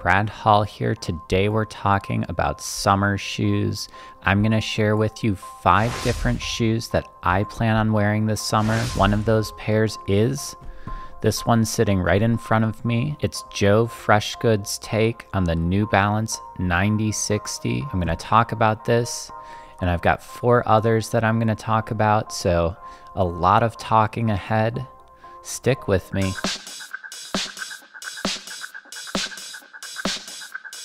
Brad Hall here. Today we're talking about summer shoes. I'm going to share with you five different shoes that I plan on wearing this summer. One of those pairs is this one sitting right in front of me. It's Joe Freshgoods' take on the New Balance 9060. I'm going to talk about this and I've got four others that I'm going to talk about. So a lot of talking ahead. Stick with me.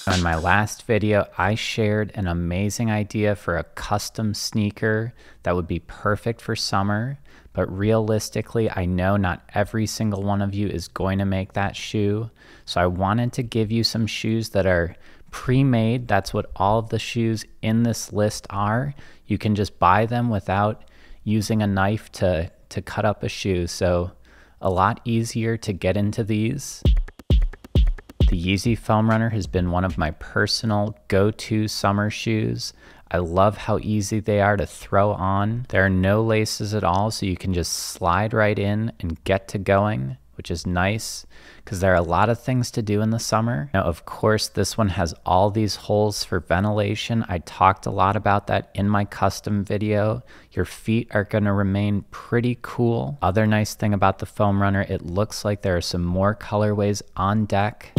On my last video, I shared an amazing idea for a custom sneaker that would be perfect for summer, but realistically, I know not every single one of you is going to make that shoe. So I wanted to give you some shoes that are pre-made. That's what all of the shoes in this list are. You can just buy them without using a knife to, to cut up a shoe. So a lot easier to get into these. The Yeezy Foam Runner has been one of my personal go-to summer shoes. I love how easy they are to throw on. There are no laces at all, so you can just slide right in and get to going, which is nice because there are a lot of things to do in the summer. Now, of course, this one has all these holes for ventilation. I talked a lot about that in my custom video. Your feet are going to remain pretty cool. Other nice thing about the Foam Runner, it looks like there are some more colorways on deck.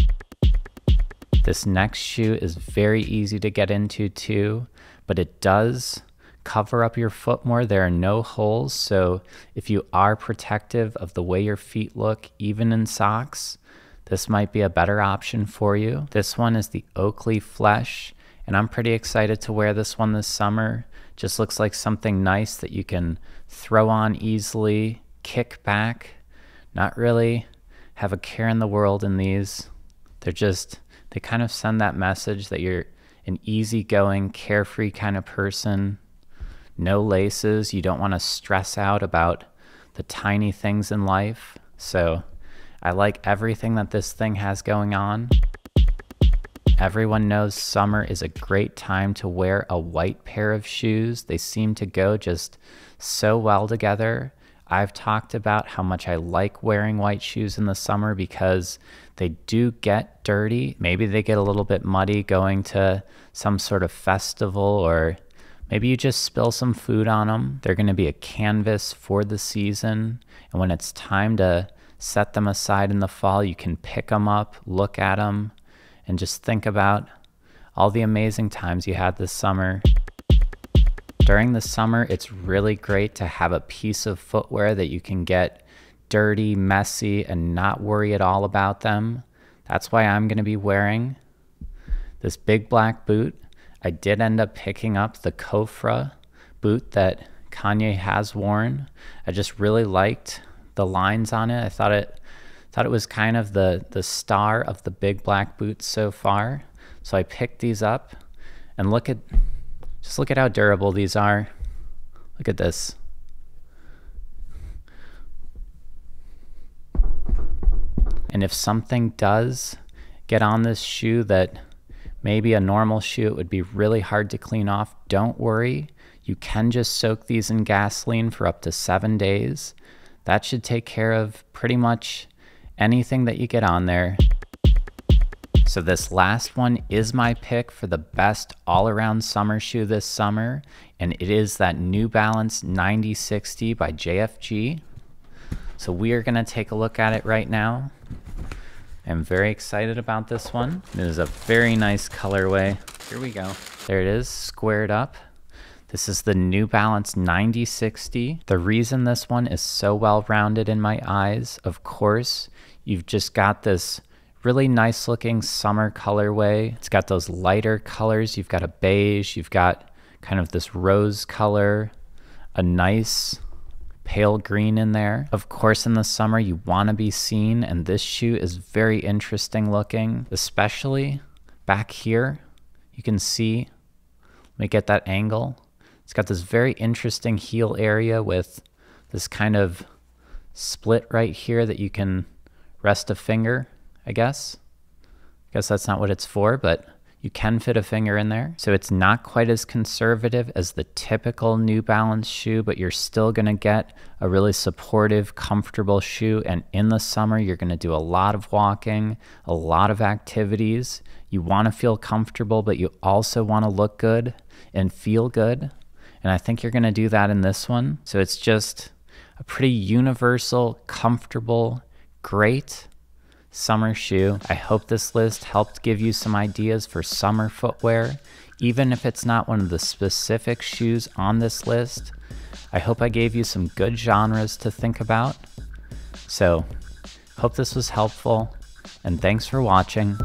This next shoe is very easy to get into too, but it does cover up your foot more. There are no holes, so if you are protective of the way your feet look, even in socks, this might be a better option for you. This one is the Oakley Flesh, and I'm pretty excited to wear this one this summer. Just looks like something nice that you can throw on easily, kick back, not really have a care in the world in these. They're just they kind of send that message that you're an easygoing, carefree kind of person. No laces. You don't want to stress out about the tiny things in life. So I like everything that this thing has going on. Everyone knows summer is a great time to wear a white pair of shoes. They seem to go just so well together. I've talked about how much I like wearing white shoes in the summer because they do get dirty. Maybe they get a little bit muddy going to some sort of festival or maybe you just spill some food on them. They're going to be a canvas for the season. And when it's time to set them aside in the fall, you can pick them up, look at them, and just think about all the amazing times you had this summer. During the summer, it's really great to have a piece of footwear that you can get dirty, messy, and not worry at all about them. That's why I'm going to be wearing this big black boot. I did end up picking up the Kofra boot that Kanye has worn. I just really liked the lines on it. I thought it thought it was kind of the the star of the big black boots so far. So I picked these up and look at just look at how durable these are. Look at this. And if something does get on this shoe that maybe a normal shoe it would be really hard to clean off, don't worry. You can just soak these in gasoline for up to seven days. That should take care of pretty much anything that you get on there. So this last one is my pick for the best all-around summer shoe this summer, and it is that New Balance 9060 by JFG. So we are gonna take a look at it right now. I'm very excited about this one. It is a very nice colorway. Here we go. There it is, squared up. This is the New Balance 9060. The reason this one is so well rounded in my eyes, of course, you've just got this really nice looking summer colorway. It's got those lighter colors. You've got a beige, you've got kind of this rose color, a nice pale green in there. Of course, in the summer, you want to be seen, and this shoe is very interesting looking, especially back here. You can see, let me get that angle. It's got this very interesting heel area with this kind of split right here that you can rest a finger I guess. I guess that's not what it's for, but You can fit a finger in there. So it's not quite as conservative as the typical New Balance shoe, but you're still going to get a really supportive, comfortable shoe. And in the summer, you're going to do a lot of walking, a lot of activities. You want to feel comfortable, but you also want to look good and feel good. And I think you're going to do that in this one. So it's just a pretty universal, comfortable, great summer shoe. I hope this list helped give you some ideas for summer footwear, even if it's not one of the specific shoes on this list. I hope I gave you some good genres to think about. So, hope this was helpful, and thanks for watching.